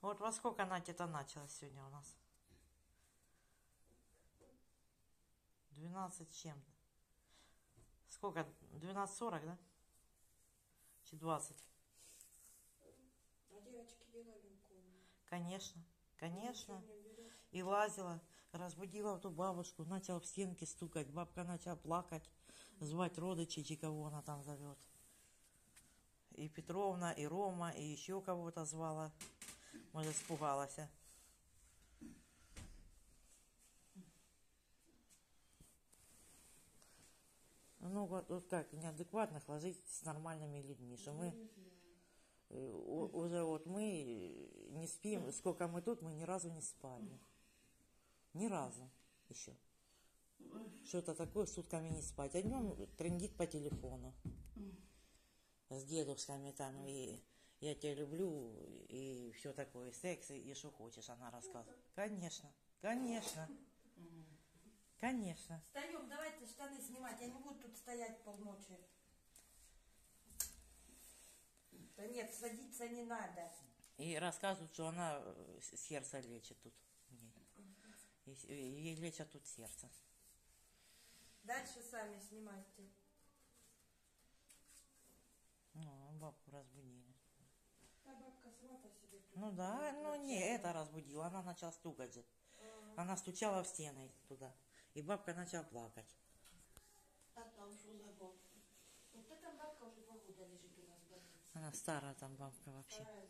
Вот во сколько Надя-то началась сегодня у нас? 12 чем-то. Сколько? 12.40, да? Чи 20? А девочки комнату. Конечно, конечно. И лазила, разбудила эту бабушку, начала в стенки стукать. Бабка начала плакать, звать родичей, кого она там зовет. И Петровна, и Рома, и еще кого-то звала. Может, испугалась. а. Ну, вот, вот как, неадекватных ложить с нормальными людьми, что мы э, уже вот мы не спим, сколько мы тут, мы ни разу не спали. Ни разу еще. Что-то такое сутками не спать. А днем трендит по телефону. С дедушками там и я тебя люблю, и все такое, секс, и что хочешь, она рассказывает. Конечно, конечно, конечно. Встаем, давайте штаны снимать. Я не буду тут стоять полночи. Да нет, садиться не надо. И рассказывают, что она э, сердце лечит тут. Ей, ей лечат тут сердце. Дальше сами снимайте. Ну, бабку разбудили. Та бабка сама по себе тут. Ну да, ну не, это разбудила, она начала стукать же. Она стучала в стены туда. И бабка начала плакать. А там что за год? Вот эта бабка уже два года лежит у нас в больнице. Она старая там бабка вообще. Вторая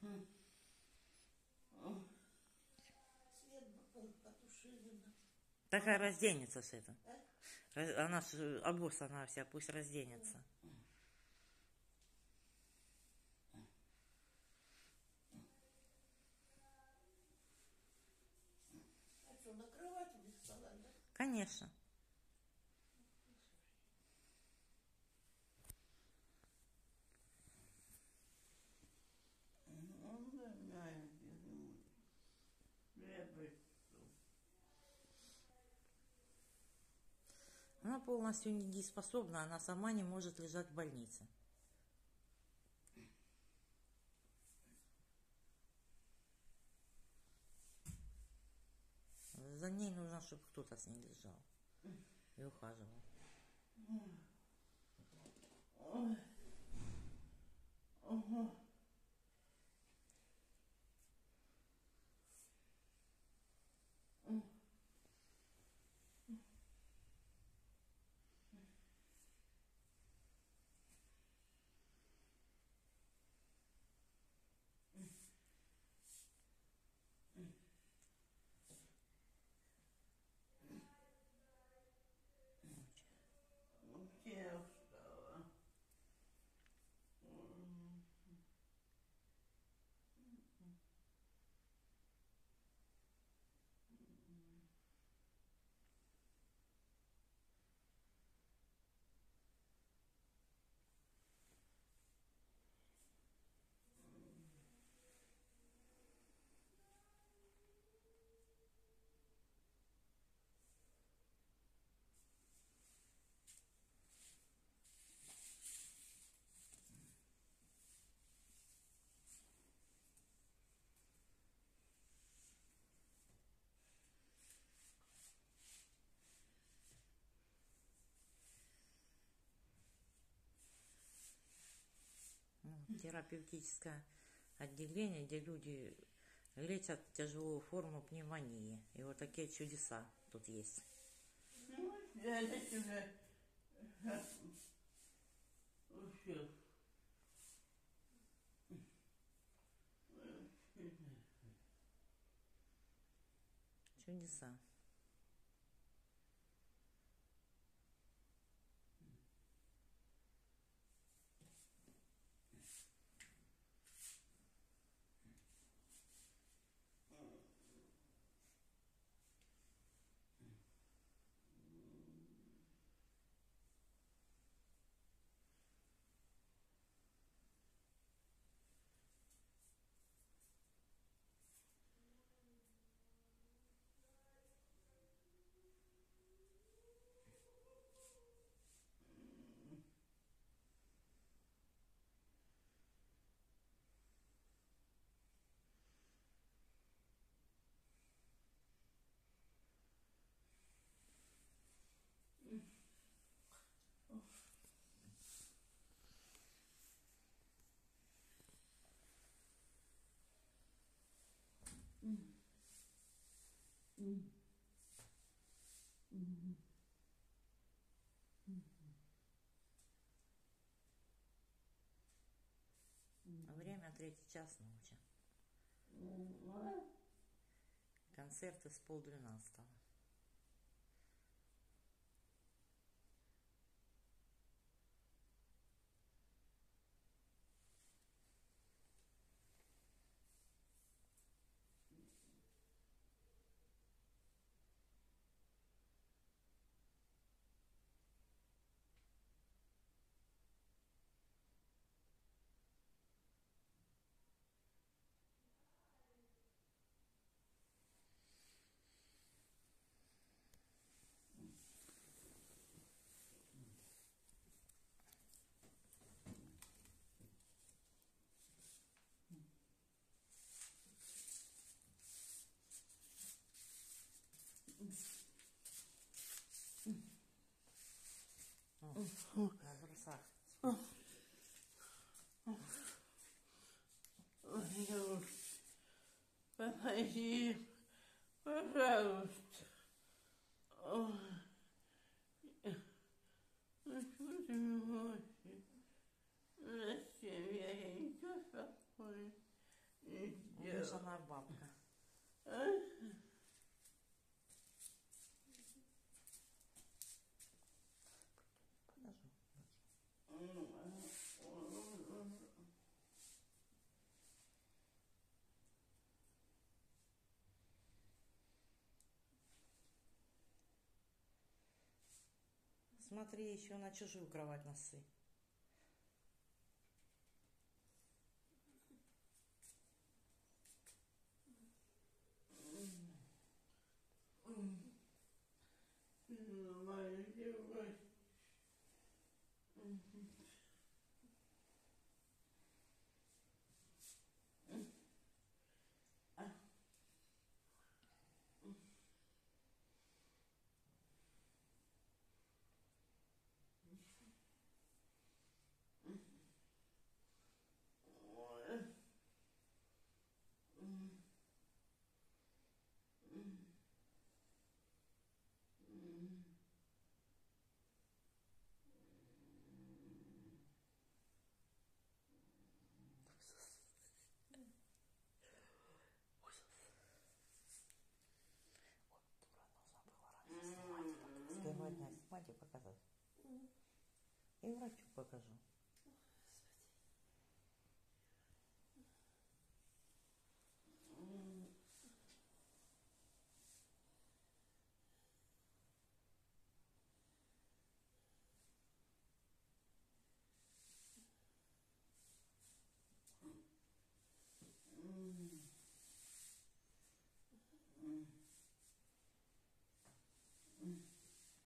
Свет бы потушили. Такая разденется с это. А? Она ж обоссана вся, пусть разденется. А что, на да? Конечно. Ну, да, знаю, я думаю. Ребы. Она полностью недееспособна, она сама не может лежать в больнице. За ней нужно, чтобы кто-то с ней лежал и ухаживал. Где терапевтическое отделение, где люди лечат тяжелую форму пневмонии. И вот такие чудеса тут есть. Ну, взяли тебе. Вообще. Чудеса. Время третий час ночи. Концерты с полдвенадцатого. 嗯。Смотри, еще на чужую кровать носы. И показать. И врачу покажу.